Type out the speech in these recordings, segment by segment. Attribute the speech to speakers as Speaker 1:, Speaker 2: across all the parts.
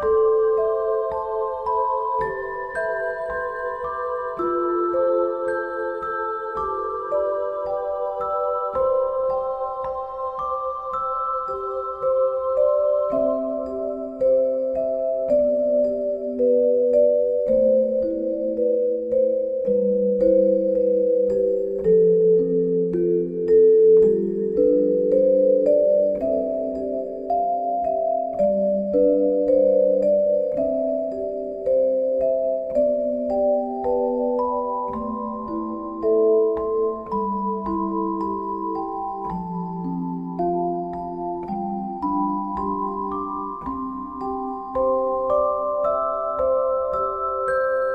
Speaker 1: Bye.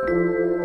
Speaker 1: Thank you.